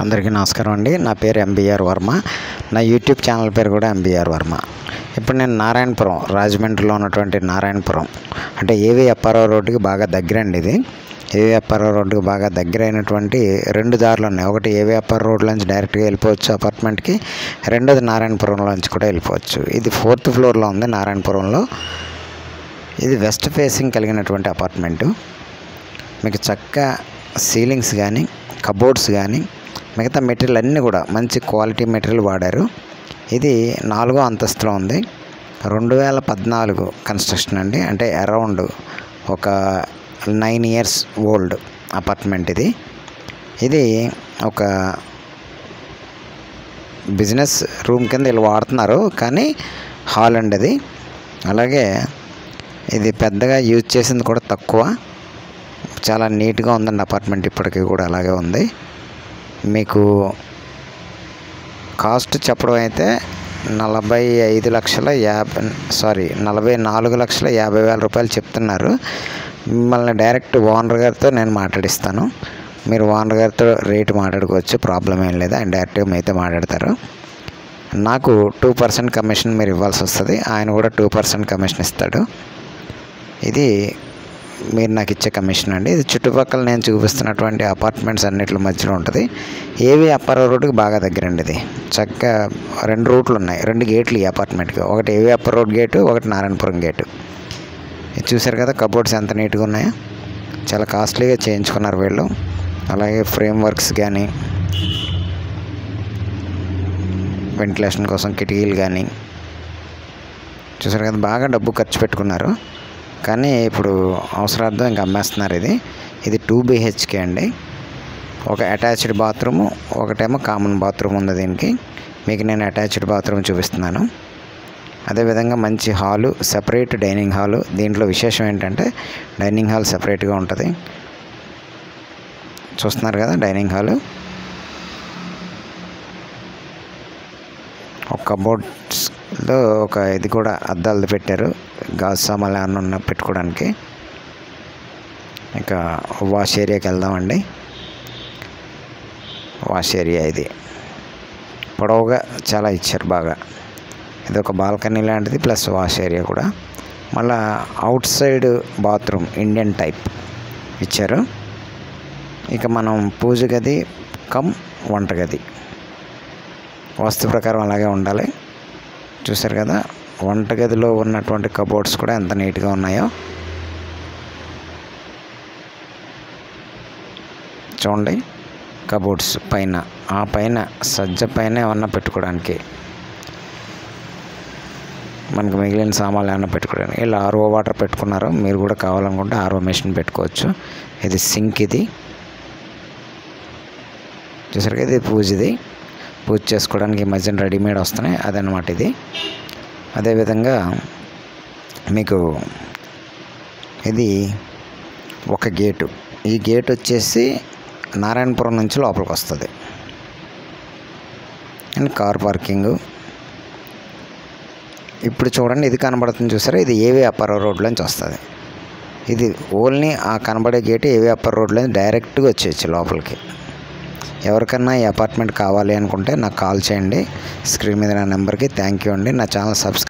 అందరికీ నమస్కారం అండి. నా పేరు ఎంబీఆర్ వర్మ. నా యూట్యూబ్ ఛానల్ పేరు కూడా ఎంబీఆర్ వర్మ. ఇప్పుడు నేను నారాయణపురం రాజమండ్రిలో ఉన్నటువంటి నారాయణపురం. అంటే ఏవి అప్పారావు రోడ్డుకి బాగా దగ్గర అండి ఇది. ఏవి అప్పారావు రోడ్డుకి బాగా దగ్గర అయినటువంటి రెండు దారులు ఉన్నాయి. ఒకటి ఏవి అప్పారావు రోడ్ నుంచి డైరెక్ట్గా వెళ్ళిపోవచ్చు అపార్ట్మెంట్కి. రెండోది నారాయణపురంలోంచి కూడా వెళ్ళిపోవచ్చు. ఇది ఫోర్త్ ఫ్లోర్లో ఉంది నారాయణపురంలో. ఇది వెస్ట్ ఫేసింగ్ కలిగినటువంటి అపార్ట్మెంటు. మీకు చక్కగా సీలింగ్స్ కానీ కబోర్డ్స్ కానీ మిగతా మెటీరియల్ అన్నీ కూడా మంచి క్వాలిటీ మెటీరియల్ వాడారు. ఇది నాలుగో అంతస్తులో ఉంది. రెండు వేల పద్నాలుగు కన్స్ట్రక్షన్ అండి. అంటే అరౌండ్ ఒక నైన్ ఇయర్స్ ఓల్డ్ అపార్ట్మెంట్ ఇది. ఇది ఒక బిజినెస్ రూమ్ కింద వీళ్ళు వాడుతున్నారు. కానీ హాల్ అండి అది. అలాగే ఇది పెద్దగా యూజ్ చేసింది కూడా తక్కువ. చాలా నీట్గా ఉందండి అపార్ట్మెంట్ ఇప్పటికీ కూడా అలాగే ఉంది. మీకు కాస్ట్ చెప్పడం అయితే నలభై ఐదు లక్షల యాభై సారీ నలభై నాలుగు లక్షల యాభై వేల రూపాయలు చెప్తున్నారు. మిమ్మల్ని డైరెక్ట్ ఓనర్ గారితో నేను మాట్లాడిస్తాను. మీరు ఓనర్ గారితో రేటు మాట్లాడుకోవచ్చు ప్రాబ్లం ఏం లేదు. ఆయన డైరెక్ట్గా మీతో మాట్లాడతారు. నాకు టూ పర్సెంట్ కమిషన్ మీరు ఇవ్వాల్సి వస్తుంది. ఆయన కూడా టూ పర్సెంట్ కమిషన్ ఇస్తాడు. ఇది మీరు నాకు ఇచ్చే కమిషన్ అండి. ఇది చుట్టుపక్కల నేను చూపిస్తున్నటువంటి అపార్ట్మెంట్స్ అన్నిటి మధ్యలో ఉంటుంది. ఏవి అప్పర్ రోడ్డుకి బాగా దగ్గర అండి ఇది. చక్కగా రెండు రూట్లు ఉన్నాయి. రెండు గేట్లు ఈ అపార్ట్మెంట్కి. ఒకటి ఏవి అప్పర్ రోడ్ గేటు ఒకటి నారాయణపురం గేటు. ఇది చూసారు కదా కబోర్డ్స్ ఎంత నీట్గా ఉన్నాయో. చాలా కాస్ట్లీగా చేయించుకున్నారు వీళ్ళు. అలాగే ఫ్రేమ్ వర్క్స్ కానీ వెంటిలేషన్ కోసం కిటికీలు కానీ చూసారు కదా బాగా డబ్బు ఖర్చు పెట్టుకున్నారు. కానీ ఇప్పుడు అవసరార్థం ఇంకా అమ్మేస్తున్నారు ఇది. ఇది టూ బీహెచ్కే అండి. ఒక అటాచ్డ్ బాత్రూము ఒకటేమో కామన్ బాత్రూమ్ ఉంది దీనికి. మీకు నేను అటాచ్డ్ బాత్రూమ్ చూపిస్తున్నాను. అదేవిధంగా మంచి హాలు సపరేట్ డైనింగ్ హాలు దీంట్లో విశేషం ఏంటంటే డైనింగ్ హాల్ సపరేట్గా ఉంటుంది. చూస్తున్నారు కదా డైనింగ్ హాలు ఒక కబోర్డ్స్లో ఒక ఇది కూడా అద్దాలు పెట్టారు. గాజు సామాన్లు ఉన్న పెట్టుకోవడానికి. ఇంకా వాష్ ఏరియాకి వెళ్దామండి. వాష్ ఏరియా ఇది. పొడవుగా చాలా ఇచ్చారు బాగా. ఇది ఒక బాల్కనీ లాంటిది ప్లస్ వాష్ ఏరియా కూడా. మళ్ళా outside bathroom Indian type ఇచ్చారు. ఇక మనం పూజ గది కమ్ వంటగది వాస్తు ప్రకారం అలాగే ఉండాలి. చూసారు కదా? వంటగదిలో ఉన్నటువంటి కబోర్డ్స్ కూడా ఎంత నీట్గా ఉన్నాయో. చూడండి కబోర్డ్స్ పైన ఆ పైన సజ్జ పైన ఏమన్నా పెట్టుకోవడానికి. మనకు మిగిలిన సామాన్లు ఏమన్నా పెట్టుకోవడానికి. ఇలా ఆర్ఓ వాటర్ పెట్టుకున్నారు మీరు కూడా కావాలనుకుంటే ఆర్ఓ మెషిన్ పెట్టుకోవచ్చు. ఇది సింక్ ఇది. చూసారుగా ఇది పూజ ఇది. పూజది పూజ చేసుకోవడానికి ఈ మధ్యన రెడీమేడ్ వస్తున్నాయి. అదనమాట ఇది. అదేవిధంగా మీకు ఇది ఒక గేటు. ఈ గేట్ వచ్చేసి నారాయణపురం నుంచి లోపలికి వస్తుంది. And car parking. ఇప్పుడు చూడండి ఇది కనబడుతుంది చూసారా? ఇది ఏవి అప్పర్ రోడ్లోంచి వస్తుంది. ఇది ఓన్లీ ఆ కనబడే గేట్ ఏవి అప్పర్ రోడ్లో డైరెక్ట్గా వచ్చేయచ్చు లోపలికి. ఎవరికన్నా ఈ అపార్ట్మెంట్ కావాలి అనుకుంటే నాకు కాల్ చేయండి. స్క్రీన్ మీద నా నెంబర్కి థ్యాంక్ యూ అండి. నా ఛానల్ సబ్స్క్రైబ్